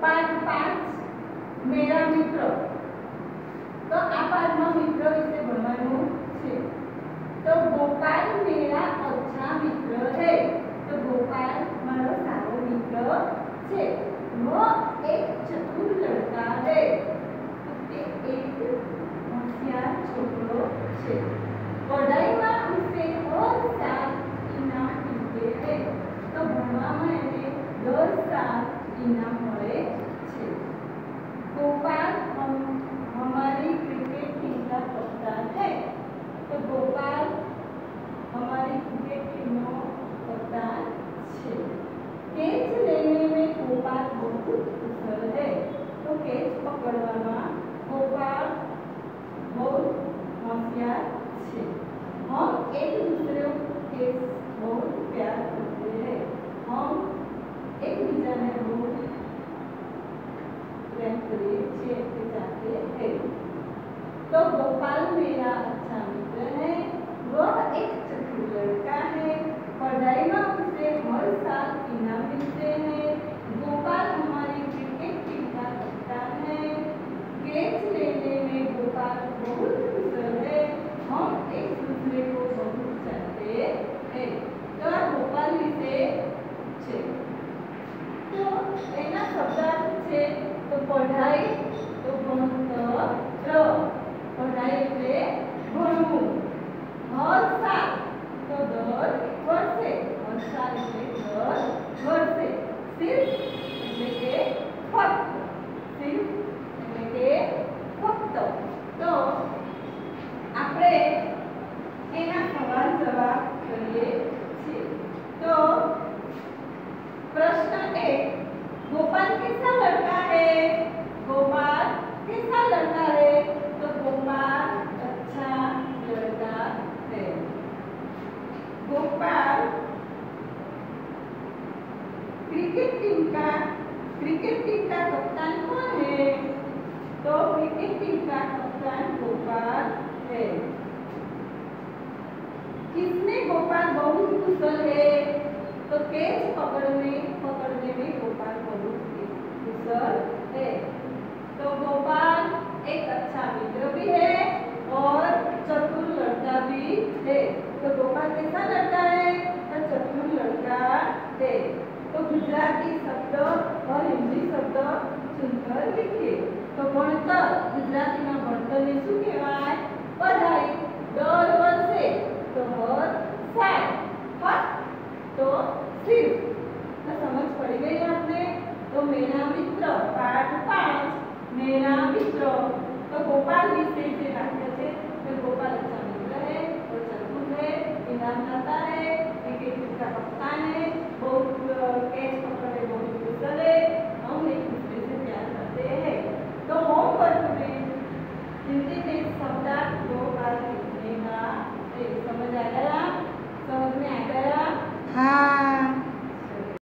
પાંચ પાંચ મેળા મિત્રો. তার ইনাম হয়েছে dos palmeras टीम का क्रिकेट टीम का कप्तान कौन है? तो क्रिकेट टीम का कप्तान गोपाल है। किसने गोपाल बहुत कुशल है? तो कैच पकड़ने पकड़ने में गोपाल बहुत कुशल है। तो गोपाल, एक अच्छा मराठी शब्द और हिंदी शब्द सुनकर लिखिए तो भणतर गुजराती में भણતરને શું